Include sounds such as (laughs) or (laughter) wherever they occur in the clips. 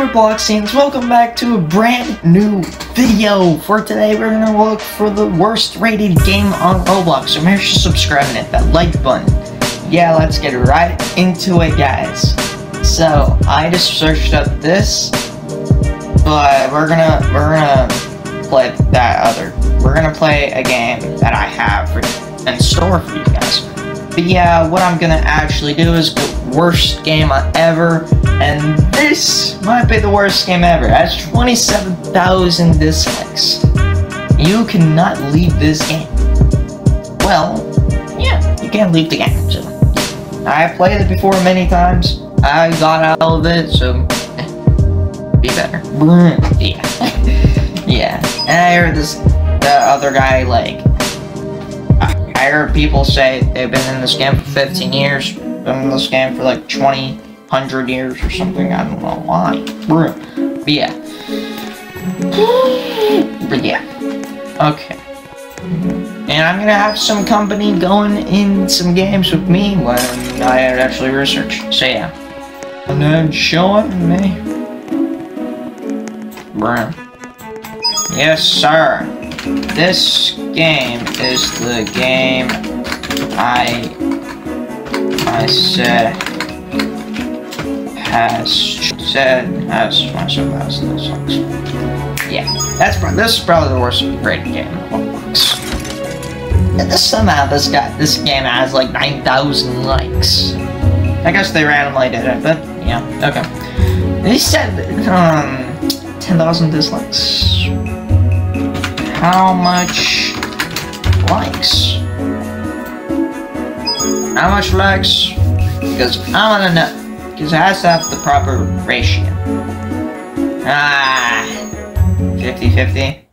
Robloxians, welcome back to a brand new video. For today, we're gonna look for the worst rated game on Roblox. So make sure to subscribe and hit that like button. Yeah, let's get right into it, guys. So, I just searched up this, but we're gonna, we're gonna play that other. We're gonna play a game that I have in store for you. But yeah, what I'm gonna actually do is go worst game ever, and this might be the worst game ever. That's 27,000 dislikes. You cannot leave this game. Well, yeah, you can't leave the game. So, I played it before many times. I got out of it, so eh, be better. (laughs) Yeah, (laughs) yeah. And I heard this the other guy like I heard people say they've been in this game for 15 years, been in this game for like 20, 100 years or something. I don't know why. But yeah. But yeah. Okay. And I'm gonna have some company going in some games with me when I actually research. So yeah. And then showing me. Bruh. Yes, sir. This game is the game I I said has said has myself has this sucks. Yeah, that's this is probably the worst rated game in Roblox. And this, somehow this guy this game has like nine thousand likes. I guess they randomly did it, but yeah, okay. They said um ten thousand dislikes how much likes? How much likes? Because I wanna know. Because it has to have the proper ratio. Ah, 50-50.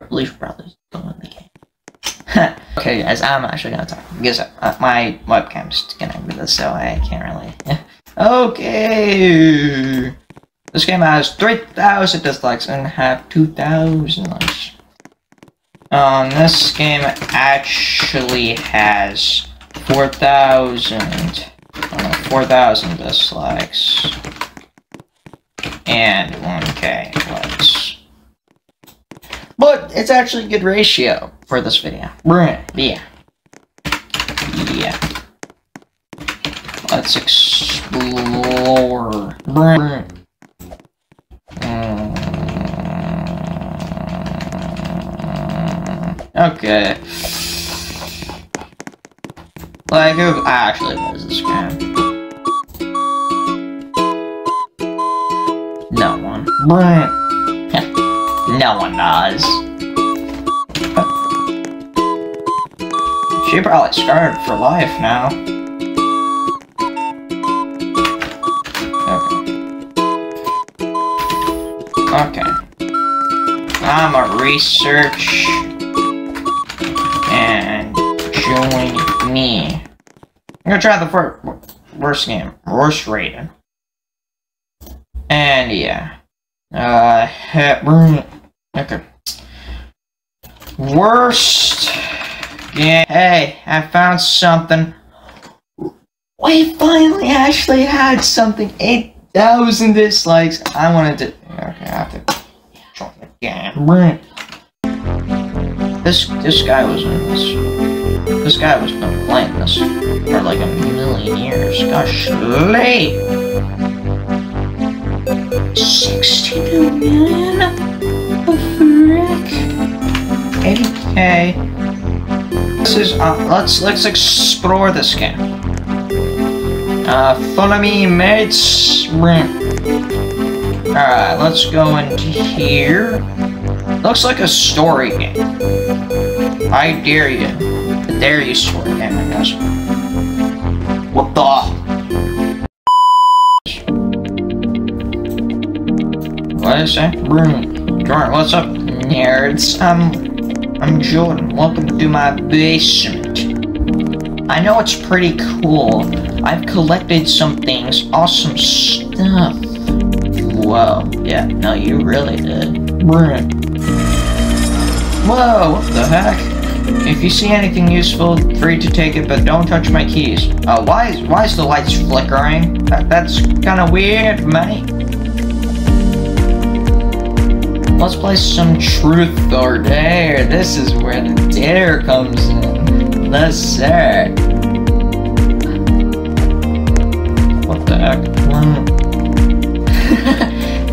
Probably Brothers don't win the game. (laughs) okay, guys, I'm actually gonna talk because uh, my webcam's connected this, so I can't really. (laughs) okay. This game has 3,000 dislikes and have 2,000 likes. Um, this game actually has 4,000, uh, 4,000 dislikes and 1k likes. But it's actually a good ratio for this video. Yeah. Yeah. Let's explore. Who actually was this game? No one. (laughs) no one does. She probably scarred for life now. Okay. Okay. I'm a research and join me. I'm gonna try the first, worst game, worst rated. And yeah. Uh, room. okay. Worst game. Hey, I found something. We finally actually had something. 8,000 dislikes. I wanted to. Okay, I have to join the game. This this guy was in this. Guy was been playing this for like a million years. Gosh, late. 62 million? The frick? 80k. This is, uh, let's, let's explore this game. Uh, follow me, mates. Alright, let's go into here. Looks like a story game. I dare you dare you swear again, I guess. What the? What is that? Room. Jordan, what's up, nerds? I'm, I'm Jordan. Welcome to my basement. I know it's pretty cool. I've collected some things. Awesome stuff. Whoa. Yeah, no, you really did. Whoa, what the heck? If you see anything useful, free to take it, but don't touch my keys. Uh, why is why is the lights flickering? That, that's kind of weird, mate. let's play some truth or dare. This is where the dare comes in. Let's say. What the heck?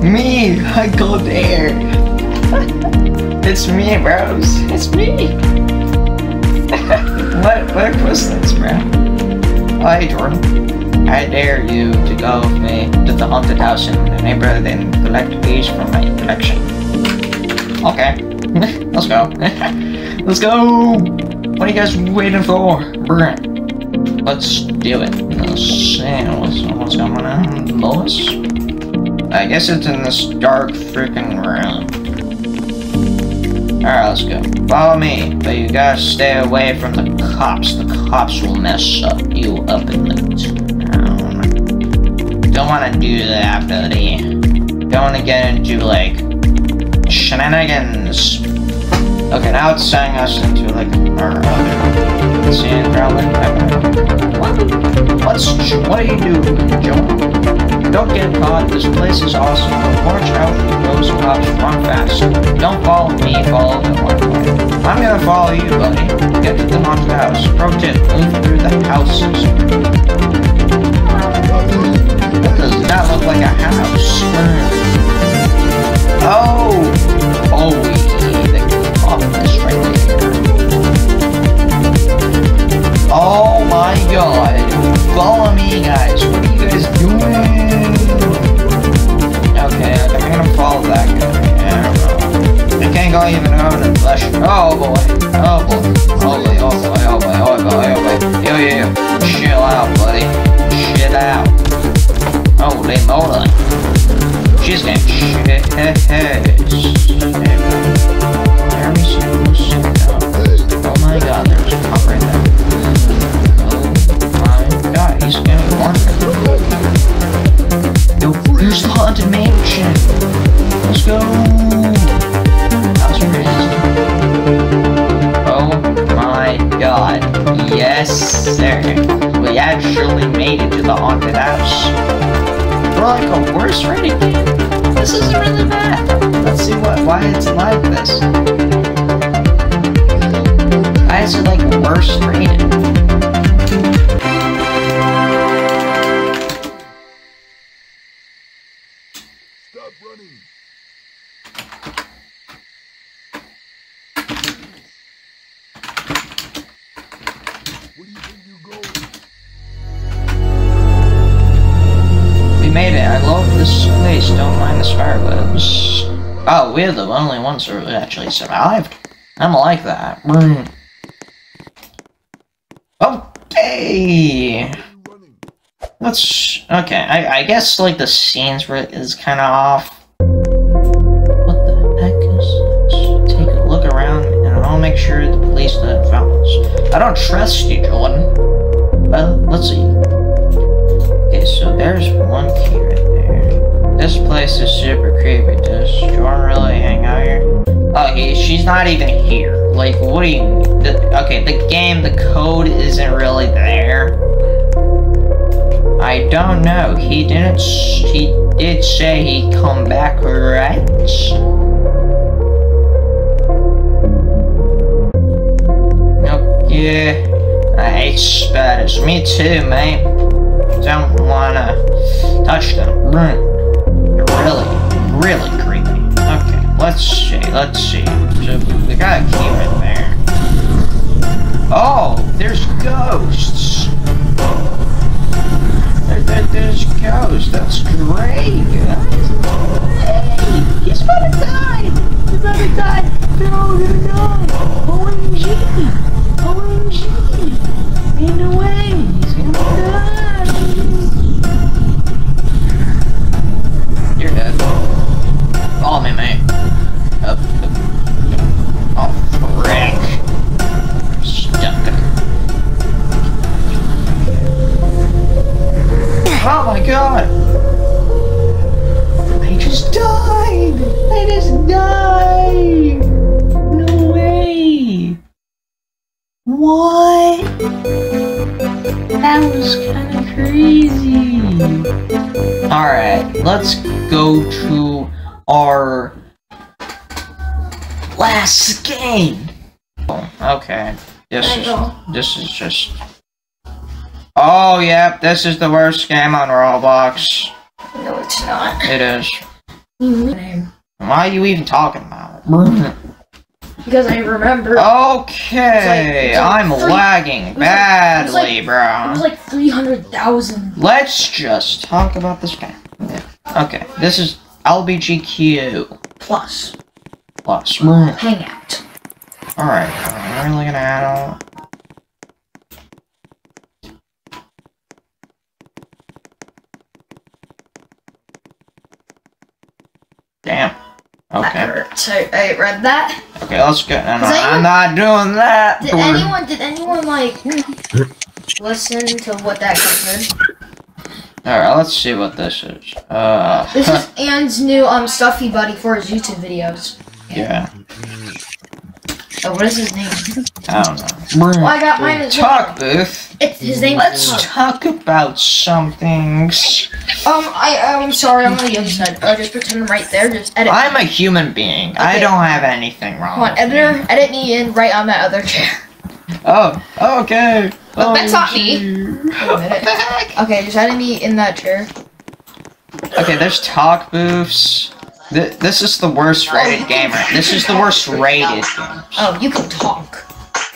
(laughs) me, I go there. (laughs) it's me, bros. It's me. What what a. Oh, hey, Jordan. I dare you to go with me to the haunted house in the neighborhood and collect keys from my collection. Okay. (laughs) Let's go. (laughs) Let's go! What are you guys waiting for? Brent. Let's do it. Let's see what's, what's going on. Lois? I guess it's in this dark freaking room. Let's go. Follow me, but you gotta stay away from the cops. The cops will mess up you up in the town. Don't wanna do that, buddy. Don't wanna get into, like, shenanigans. Okay, now it's sending us into, like, our other sand crowd. What? What's, what are you doing, Joe? Don't get caught, this place is awesome, but watch out for those cops, run fast. Don't follow me, follow the one way. I'm gonna follow you, buddy. Get to the haunted house. Pro tip, move through the houses. That does not look like a house. Oh! Oh, the office right Moly. She's shit. Oh my god, there's a cop right there. Oh my god, he's getting more. Yo, here's the haunted mansion. Let's go. Oh my god. Yes, sir. We actually made it to the haunted house. Like a worse game. This isn't really bad. Let's see what why it's like this. Why is it like worse rated? Oh, we're the only ones who actually survived. I'm like that. Mm. Okay. Let's. Okay, I, I guess like the scenes were is kind of off. What the heck is this? Take a look around, and I'll make sure the police don't found us. I don't trust you, Jordan. Well, let's see. Okay, so there's one there. This place is super creepy. Does Jordan really hang out here? Oh, he, she's not even here. Like, what do you? The, okay, the game, the code isn't really there. I don't know. He didn't. He did say he'd come back, right? Yeah, I hate spiders. Me too, mate. Don't wanna touch them. Really, really creepy. Okay, let's see, let's see. We got a key right there. Oh, there's ghosts. There, there, there's ghosts. That's great, guys. Hey, he's about to die. He's about to Oh my god! I just died! I just died! No way! What? That was kind of crazy. Alright, let's go to our last game. Oh, okay. This is this is just. Oh yep, this is the worst game on Roblox. No, it's not. It is. Name. Why are you even talking about it? Because I remember Okay, like- like I'm three- lagging was like- it was badly, it bro. was like 300,000. Let's just talk about this game. Okay, this is LBGQ plus plus. Mm. hangout. Alright, I'm really gonna add all. Damn. That Okay. hurts. I, read that. Okay, let's go. No, no, I'm not doing that. Did anyone? Did anyone like (laughs) listen to what that guy said? Alright, let's see what this is. Uh, This is (laughs) Ann's new um stuffy buddy for his YouTube videos. yeah, Oh, what is his name? I don't know. Well, I got mine as Talk booth. It's his name. Let's is talk about some things. Um, I I'm sorry, I'm on the other side. Uh, just pretend I'm right there. Just edit. I'm a human being. I don't have anything wrong. Come on, with me. editor, edit me in right on that other chair. Oh, okay. But that's not Oh, me. gee. Wait a minute. Okay, just edit me in that chair. Okay, there's talk booths. Th- this is the worst oh, rated game. right- This is the worst (laughs) rated game. Oh, you can talk.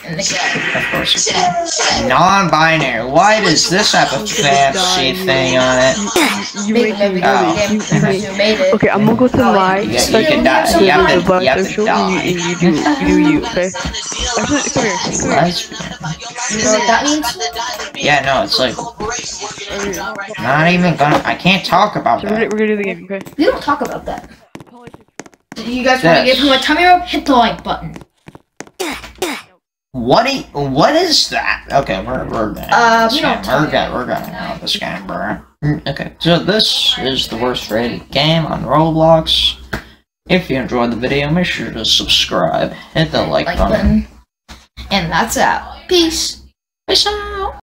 In the game. Of course you can. Non-binary. Why does this have a fancy thing on it? (laughs) Oh. You Maybe make maybe me Oh. the game you, you because make, you it. Okay, I'm gonna go to Oh, my Yeah, site you can die. go You have to to- the black you have to die. you, you do you do you, okay? Actually, come here, come here. Lesbian. You know what that means? Yeah, no, it's like not even gonna. I can't talk about So we're gonna, that. we're gonna do the game, okay? We don't talk about that. You guys want to give him a tummy rub? Hit the like button. What? What is that? Okay, we're we're done. Uh, we This don't game. talk We're good. We're going out this game, bro. Okay, so this is the worst rated game on Roblox. If you enjoyed the video, make sure to subscribe, hit the like, Like button. button. And that's out. Peace. Peace out.